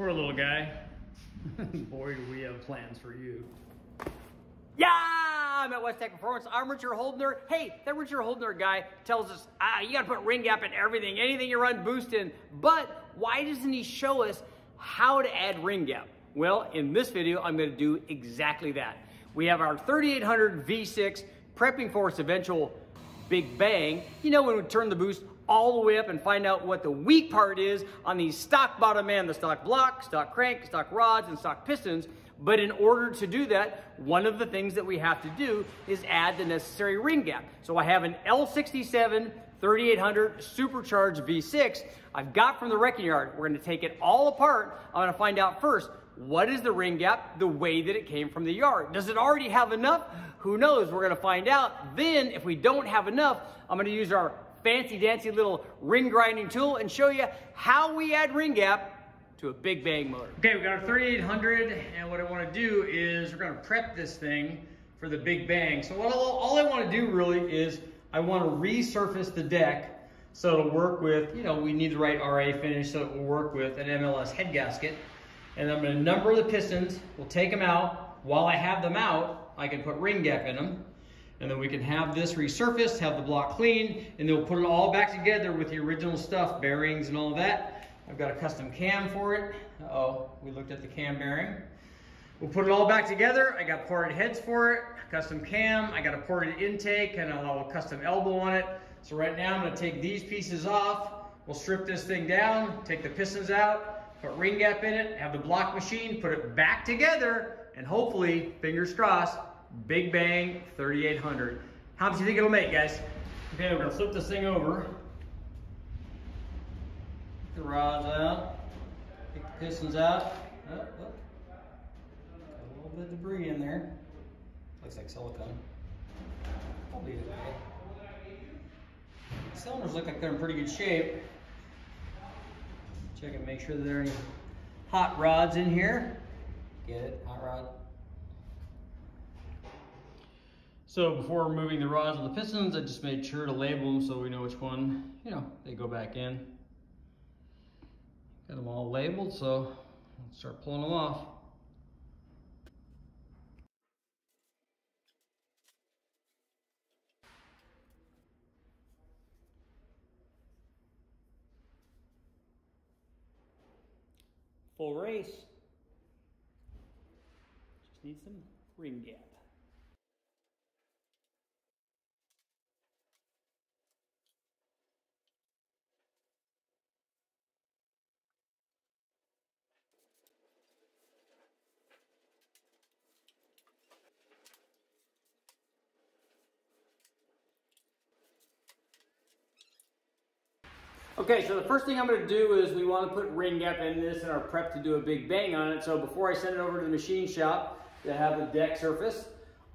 Poor little guy. Boy, do we have plans for you. Yeah, I'm at Westech Performance. I'm Richard Holdener. Hey, that Richard Holdener guy tells us, ah, you gotta put ring gap in everything, anything you run boost in. But why doesn't he show us how to add ring gap? Well, in this video, I'm gonna do exactly that. We have our 3800 V6 prepping for its eventual big bang. You know when we turn the boost all the way up and find out what the weak part is on the stock bottom end, the stock block, stock crank, stock rods, and stock pistons. But in order to do that, one of the things that we have to do is add the necessary ring gap. So I have an L67 3800 supercharged V6 I've got from the wrecking yard. We're gonna take it all apart. I'm gonna find out first, what is the ring gap the way that it came from the yard? Does it already have enough? Who knows? We're gonna find out. Then, if we don't have enough, I'm gonna use our fancy dancy little ring grinding tool and show you how we add ring gap to a big bang motor. Okay, we got our 3800 and what I wanna do is we're gonna prep this thing for the big bang. So what all, all I wanna do really is I wanna resurface the deck so it'll work with, you know, we need the right RA finish so it will work with an MLS head gasket. And I'm gonna number the pistons, we'll take them out. While I have them out, I can put ring gap in them. And then we can have this resurfaced, have the block clean, and then we'll put it all back together with the original stuff, bearings and all that. I've got a custom cam for it. Uh oh we looked at the cam bearing. We'll put it all back together. I got ported heads for it, custom cam. I got a ported intake and a little custom elbow on it. So right now I'm gonna take these pieces off. We'll strip this thing down, take the pistons out, put ring gap in it, have the block machine, put it back together, and hopefully, fingers crossed, Big Bang 3800. How much do you think it'll make, guys? Okay, we're gonna flip this thing over. Get the rods out. Take the pistons out. Oh, look. Got a little bit of debris in there. Looks like silicone. I'll. The cylinders look like they're in pretty good shape. Check and make sure that there are any hot rods in here. Get it, hot rod. So before removing the rods on the pistons, I just made sure to label them so we know which one, you know, they go back in. Got them all labeled, so let's start pulling them off. Full race. Just need some ring gap. Okay, so the first thing I'm gonna do is we wanna put ring gap in this in our prep to do a big bang on it. So before I send it over to the machine shop to have the deck surface,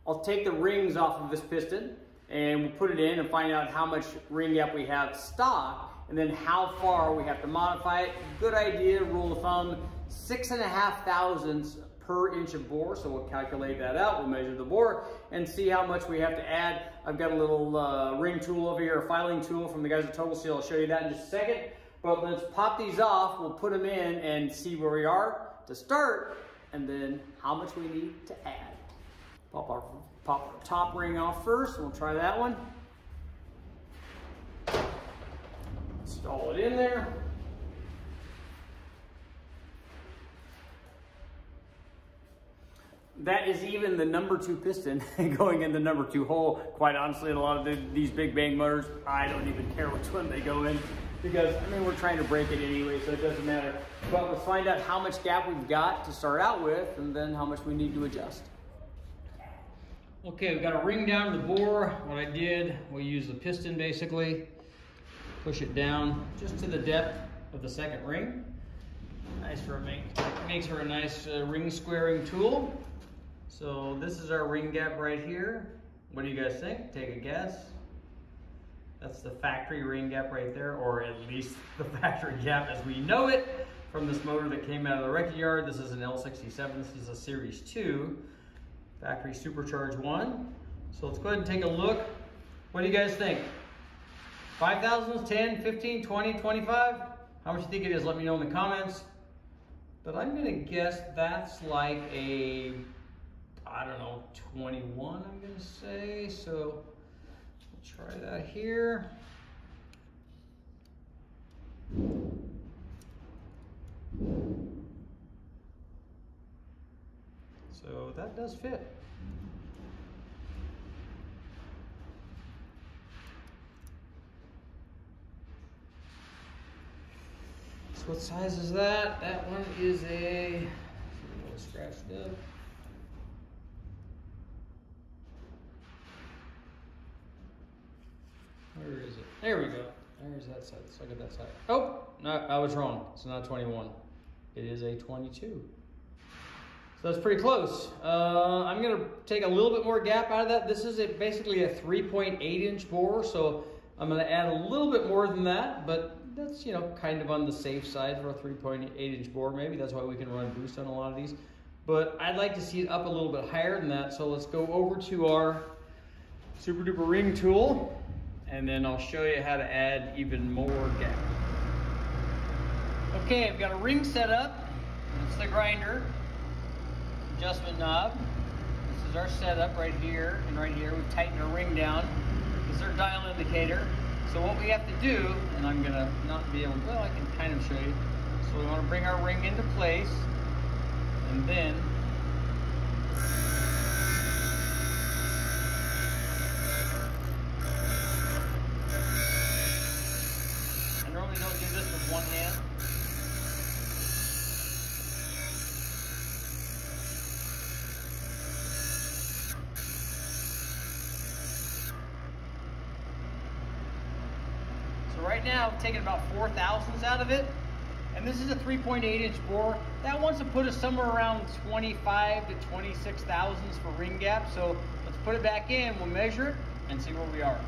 I'll take the rings off of this piston and we'll put it in and find out how much ring gap we have stock and then how far we have to modify it. Good idea, rule of thumb, six and a half thousandths per inch of bore. So we'll calculate that out. We'll measure the bore and see how much we have to add. I've got a little uh, ring tool over here, a filing tool from the guys at Total Seal. I'll show you that in just a second. But let's pop these off. We'll put them in and see where we are to start and then how much we need to add. Pop our, pop our top ring off first. We'll try that one. Install it in there. That is even the number two piston going in the number two hole. Quite honestly, in a lot of the, these big bang motors, I don't even care which one they go in because I mean, we're trying to break it anyway, so it doesn't matter. But let's find out how much gap we've got to start out with and then how much we need to adjust. Okay, we've got a ring down to the bore. What I did, we use the piston basically, push it down just to the depth of the second ring. Nice for a make, makes for a nice uh, ring squaring tool. So this is our ring gap right here. What do you guys think? Take a guess. That's the factory ring gap right there, or at least the factory gap as we know it from this motor that came out of the wrecking yard. This is an L67, this is a Series 2, factory supercharged one. So let's go ahead and take a look. What do you guys think? 5 thousandths, 10, 15, 20, 25? How much you think it is? Let me know in the comments. but I'm gonna guess that's like a, I don't know, 21, I'm gonna say. So we'll try that here. So that does fit. So what size is that? That one is a, a little scratched up. Where is it? There we go. There's that side. Let's look at that side. Oh, no, I was wrong. It's not 21. It is a 22. So that's pretty close. Uh, I'm gonna take a little bit more gap out of that. This is a, basically a 3.8 inch bore, so I'm gonna add a little bit more than that, but that's, you know, kind of on the safe side for a 3.8 inch bore maybe. That's why we can run boost on a lot of these. But I'd like to see it up a little bit higher than that. So let's go over to our super duper ring tool and then I'll show you how to add even more gap. Okay, I've got a ring set up. It's the grinder adjustment knob. This is our setup right here and right here. We've tightened our ring down. This is our dial indicator. So what we have to do, and I'm gonna not be able, well, I can kind of show you. So we wanna bring our ring into place and then I normally don't do this with one hand. So right now, I've about four thousandths out of it. And this is a 3.8 inch bore. That wants to put us somewhere around 25 to 26 thousandths for ring gap. So let's put it back in, we'll measure it and see where we are.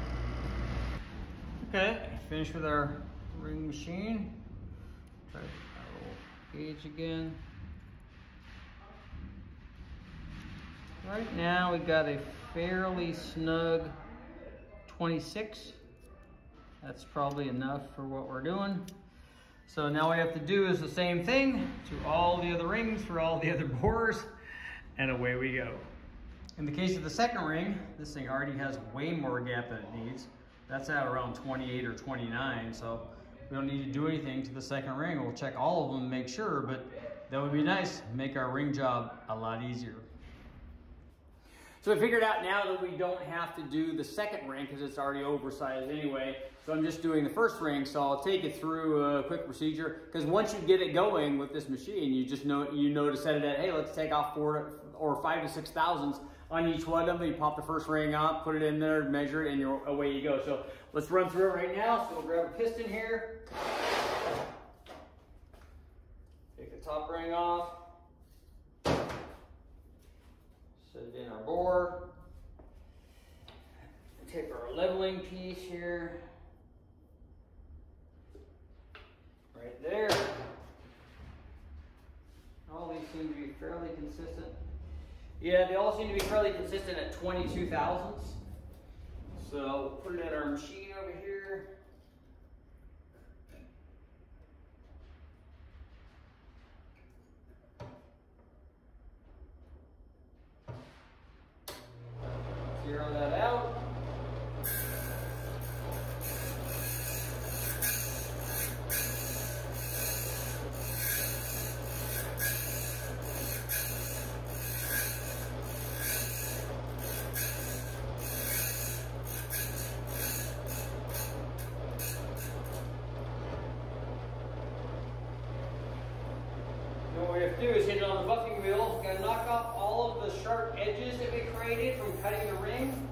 Okay, finished with our ring machine. Try our little gauge again. Right now we've got a fairly snug 26. That's probably enough for what we're doing. So now we have to do is the same thing to all the other rings for all the other bores, and away we go. In the case of the second ring, this thing already has way more gap than it needs. That's at around 28 or 29, so we don't need to do anything to the second ring. We'll check all of them make sure, but that would be nice. Make our ring job a lot easier. So I figured out now that we don't have to do the second ring because it's already oversized anyway. So I'm just doing the first ring. So I'll take it through a quick procedure because once you get it going with this machine, you just know you know to set it at hey, let's take off four or five to six thousandths on each one of them. You pop the first ring up, put it in there, measure it, and you're away you go. So let's run through it right now. So we'll grab a piston here. Take the top ring off. Set it in our bore. Take piece here. Right there. All these seem to be fairly consistent. Yeah, they all seem to be fairly consistent at 22 thousandths. So put it in our machine over here. Zero that out. And what we have to do is hit it on the buffing wheel. Got to knock off all of the sharp edges that we created from cutting the ring.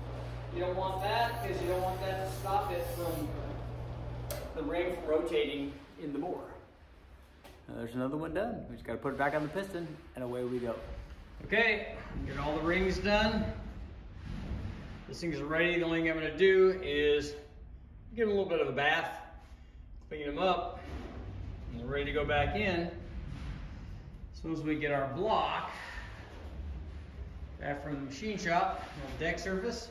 You don't want that because you don't want that to stop it from the ring from rotating in the bore. Now there's another one done. We just got to put it back on the piston and away we go. Okay, get all the rings done. This thing's ready. The only thing I'm gonna do is give them a little bit of a bath, clean them up, and they're ready to go back in. Soon as we get our block back from the machine shop, deck surface.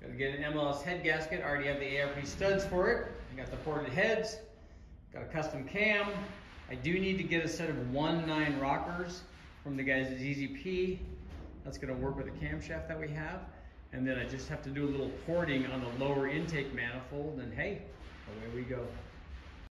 Gotta get an MLS head gasket. Already have the ARP studs for it. I got the ported heads. Got a custom cam. I do need to get a set of 1.9 rockers from the guys at ZZP. That's gonna work with the camshaft that we have. And then I just have to do a little porting on the lower intake manifold and hey, away we go.